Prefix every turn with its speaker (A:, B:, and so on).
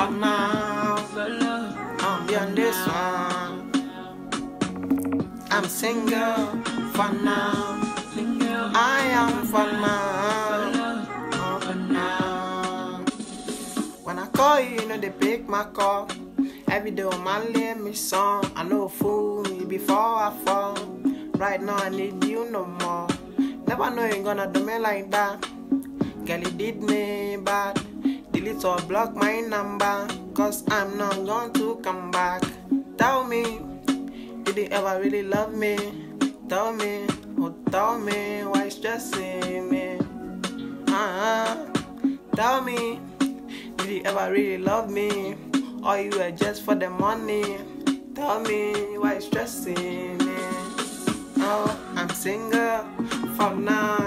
A: But now, I'm beyond this one. I'm single for now. I am for now. For now. When I call you, you know they pick my call. Every day, man, let me song. I know fool me before I fall. Right now, I need you no more. Never know you gonna do me like that. Girl, you did me bad. Or block my number. Cause I'm not going to come back. Tell me, did you ever really love me? Tell me, oh tell me why stressing me? Uh-huh. Tell me, did you ever really love me? Or you were just for the money? Tell me why stressing me? Oh, I'm single for now.